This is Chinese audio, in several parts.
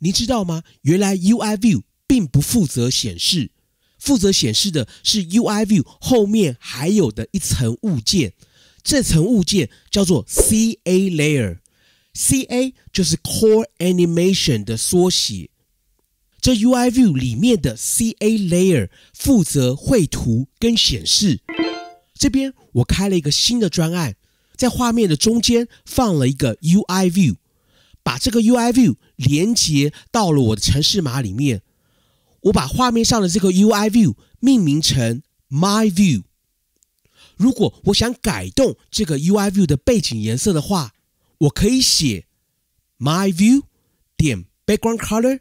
您知道吗？原来 UI View 并不负责显示，负责显示的是 UI View 后面还有的一层物件，这层物件叫做 CA Layer，CA 就是 Core Animation 的缩写。这 UI View 里面的 CA Layer 负责绘图跟显示。这边我开了一个新的专案，在画面的中间放了一个 UI View。把这个 UI View 连接到了我的城市码里面，我把画面上的这个 UI View 命名成 My View。如果我想改动这个 UI View 的背景颜色的话，我可以写 My View 点 Background Color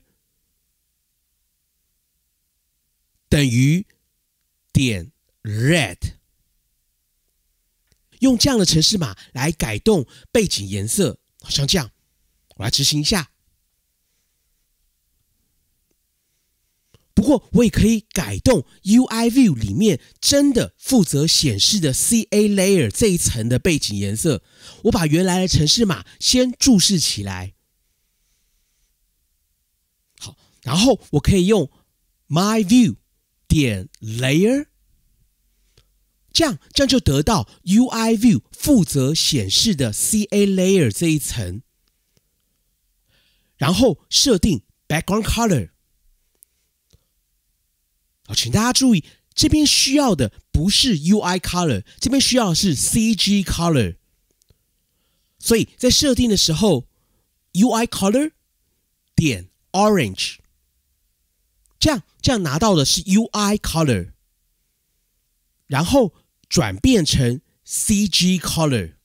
等于点 Red，用这样的城市码来改动背景颜色，好像这样。我来执行一下。不过我也可以改动 UI View 里面真的负责显示的 CA Layer 这一层的背景颜色。我把原来的程式码先注释起来。好，然后我可以用 My View 点 Layer，这样这样就得到 UI View 负责显示的 CA Layer 这一层。然后设定 background color。好，请大家注意，这边需要的不是 UI color，这边需要的是 CG color。所以在设定的时候，UI color 点 orange，这样这样拿到的是 UI color，然后转变成 CG color。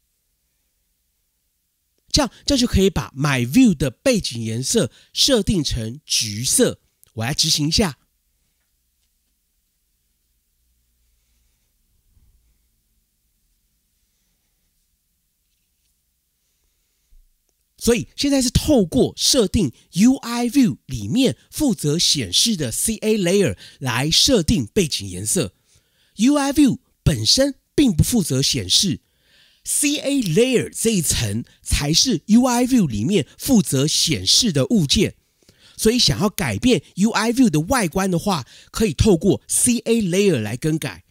这样，这样就可以把 My View 的背景颜色设定成橘色。我来执行一下。所以现在是透过设定 UI View 里面负责显示的 CA Layer 来设定背景颜色。UI View 本身并不负责显示。CA Layer 这一层才是 UI View 里面负责显示的物件，所以想要改变 UI View 的外观的话，可以透过 CA Layer 来更改。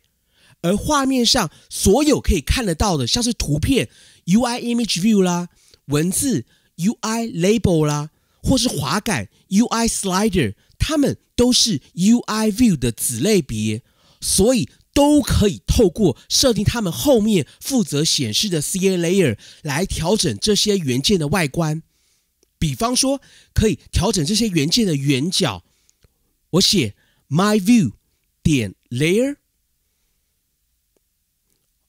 而画面上所有可以看得到的，像是图片 UI Image View 啦、文字 UI Label 啦，或是滑杆 UI Slider，它们都是 UI View 的子类别，所以。都可以透过设定它们后面负责显示的 CA layer 来调整这些元件的外观。比方说，可以调整这些元件的圆角。我写 My View 点 Layer，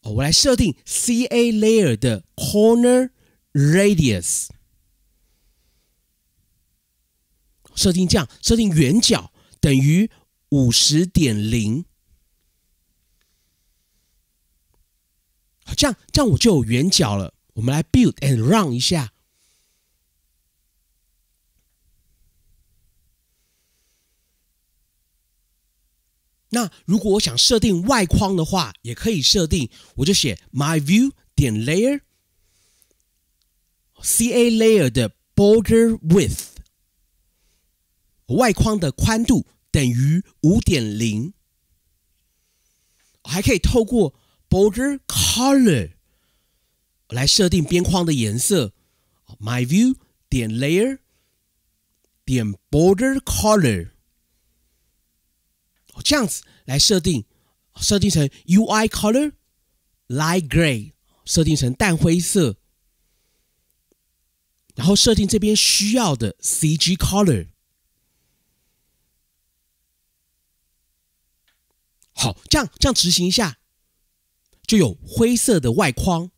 我来设定 CA layer 的 Corner Radius，设定这样，设定圆角等于五十点零。这样，这样我就有圆角了。我们来 build and run 一下。那如果我想设定外框的话，也可以设定，我就写 my view 点 layer ca layer 的 border width 外框的宽度等于五点零。还可以透过 border color 来设定边框的颜色，My view 点 layer 点 border color，这样子来设定，设定成 UI color light gray，设定成淡灰色，然后设定这边需要的 CG color。好，这样这样执行一下。就有灰色的外框。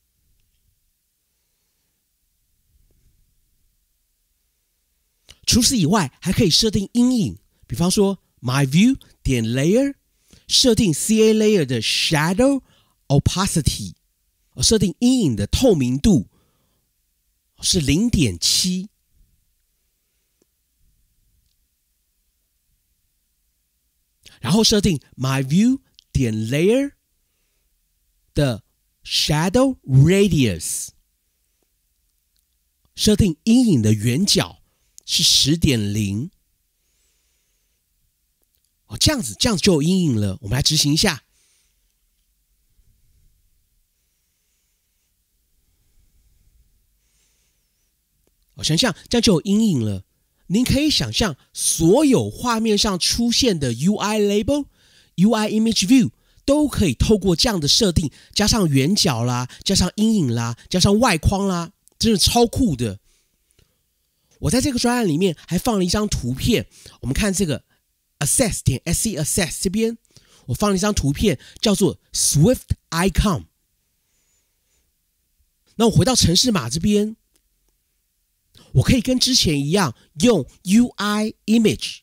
除此以外，还可以设定阴影，比方说 My View 点 Layer，设定 CA Layer 的 Shadow Opacity，设定阴影的透明度是零点七，然后设定 My View 点 Layer。的 shadow radius 设定阴影的圆角是十点零。哦，这样子，这样子就有阴影了。我们来执行一下。我想象这样就有阴影了。您可以想象，所有画面上出现的 UI label、UI image view 都可以透过这样的设定，加上圆角啦，加上阴影啦，加上外框啦，真的超酷的。我在这个专案里面还放了一张图片，我们看这个 assess 点 sc assess 这边，我放了一张图片，叫做 Swift icon。那我回到城市码这边。我可以跟之前一样，用 UI image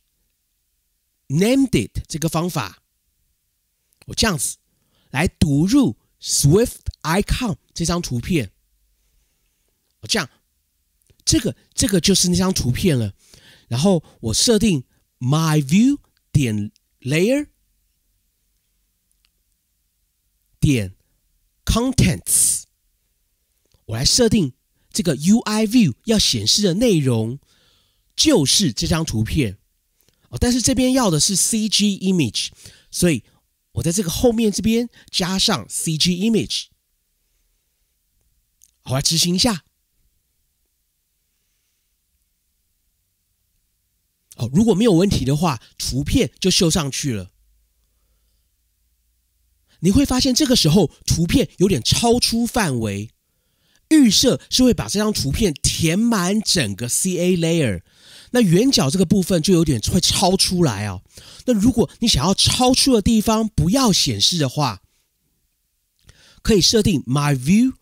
named it 这个方法，我这样子来读入 Swift icon 这张图片。我这样，这个这个就是那张图片了。然后我设定 my view 点 layer 点 contents，我来设定。这个 UI View 要显示的内容就是这张图片哦，但是这边要的是 CG Image，所以我在这个后面这边加上 CG Image，我来执行一下。哦，如果没有问题的话，图片就秀上去了。你会发现这个时候图片有点超出范围。预设是会把这张图片填满整个 CA layer，那圆角这个部分就有点会超出来哦。那如果你想要超出的地方不要显示的话，可以设定 My View，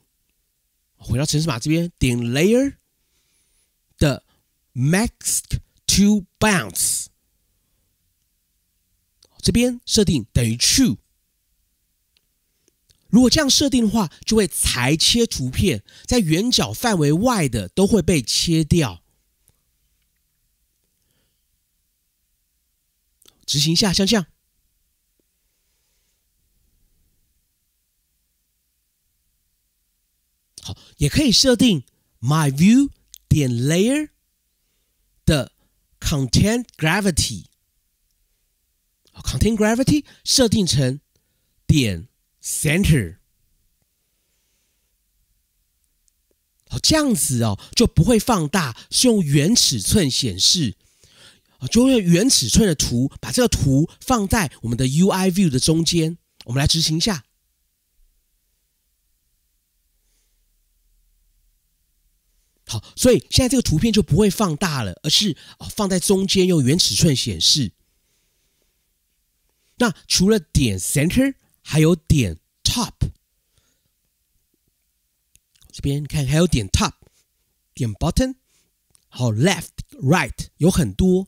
回到城市码这边点 Layer 的 Max to Bounce，这边设定等于 True。如果这样设定的话，就会裁切图片，在圆角范围外的都会被切掉。执行下，像这样。好，也可以设定 My View 点 Layer 的 Content Gravity，Content Gravity 设定成点。Center，好，这样子哦，就不会放大，是用原尺寸显示，就用原尺寸的图，把这个图放在我们的 UI View 的中间。我们来执行一下。好，所以现在这个图片就不会放大了，而是啊放在中间用原尺寸显示。那除了点 Center。还有点 top，这边看还有点 top，点 button，好 left right 有很多。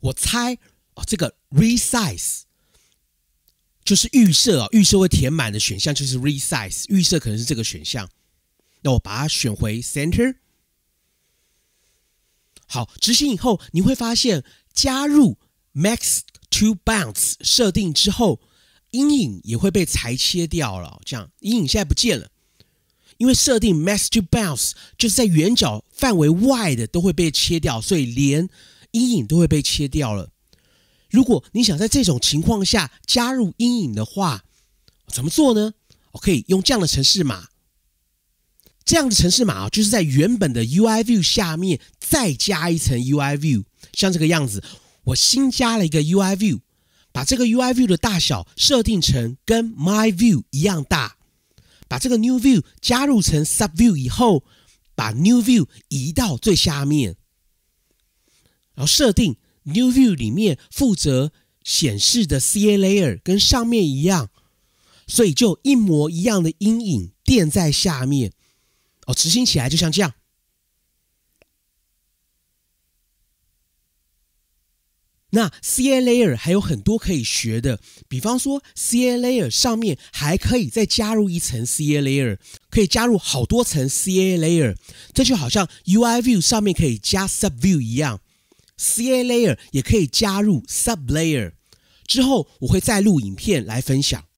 我猜哦，这个 resize 就是预设啊，预设会填满的选项就是 resize，预设可能是这个选项。那我把它选回 center。好，执行以后你会发现加入 max to bounce 设定之后。阴影也会被裁切掉了，这样阴影现在不见了，因为设定 mask to bounce 就是在圆角范围外的都会被切掉，所以连阴影都会被切掉了。如果你想在这种情况下加入阴影的话，怎么做呢？我可以用这样的程式码，这样的程式码啊，就是在原本的 UI view 下面再加一层 UI view，像这个样子，我新加了一个 UI view。把这个 UI View 的大小设定成跟 My View 一样大，把这个 New View 加入成 Sub View 以后，把 New View 移到最下面，然后设定 New View 里面负责显示的 CA Layer 跟上面一样，所以就一模一样的阴影垫在下面，哦，执行起来就像这样。那 CA layer 还有很多可以学的，比方说 CA layer 上面还可以再加入一层 CA layer，可以加入好多层 CA layer，这就好像 UI view 上面可以加 sub view 一样，CA layer 也可以加入 sub layer。之后我会再录影片来分享。